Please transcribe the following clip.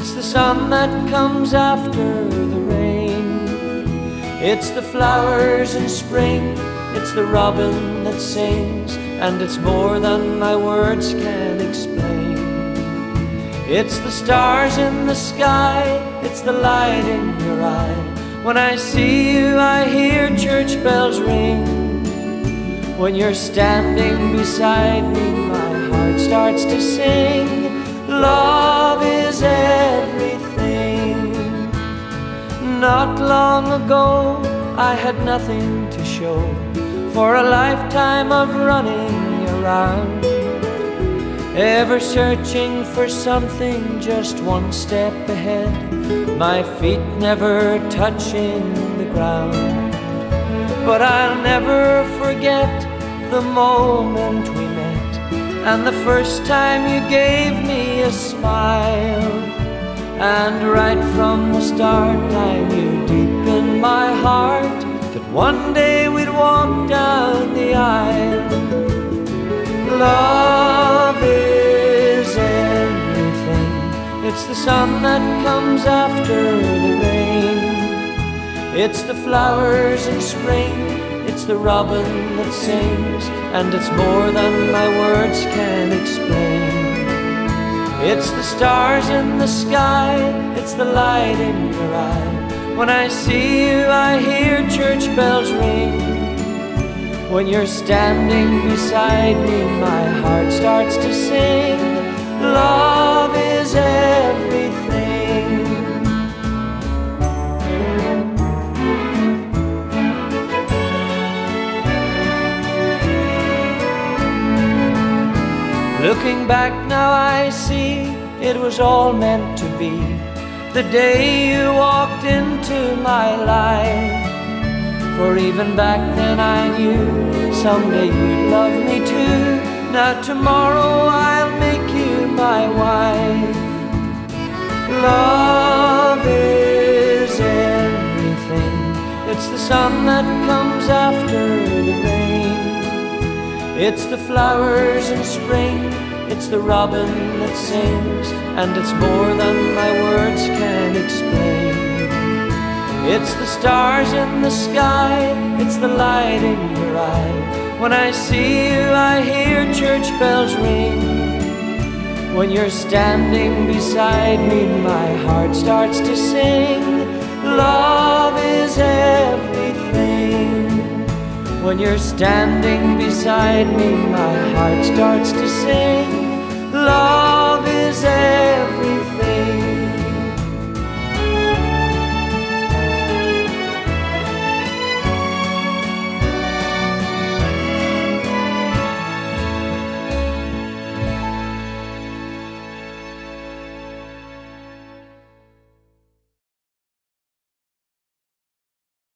It's the sun that comes after the rain. It's the flowers in spring. It's the robin that sings. And it's more than my words can explain. It's the stars in the sky. It's the light in your eye. When I see you, I hear church bells ring. When you're standing beside me, my heart starts to sing. Love Not long ago, I had nothing to show for a lifetime of running around. Ever searching for something just one step ahead, my feet never touching the ground. But I'll never forget the moment we met and the first time you gave me a smile. And right from the start, I knew deep in my heart that one day we'd walk down the aisle. Love is everything, it's the sun that comes after the rain, it's the flowers in spring it's the robin that sings, and it's more than my words can explain. It's the stars in the sky, it's the light in your eye. When I see you, I hear church bells ring. When you're standing beside me, my heart starts to sing. Love Looking back now, I see it was all meant to be. The day you walked into my life. For even back then, I knew someday you'd love me too. Now, tomorrow, I'll make you my wife. Love is everything, it's the sun that comes after the rain. It's the flowers in spring, it's the robin that sings, and it's more than my words can explain. It's the stars in the sky, it's the light in your eye. When I see you, I hear church bells ring. When you're standing beside me, my heart starts to sing. Love is everything. When you're standing beside me, my heart starts to sing. Love is everything.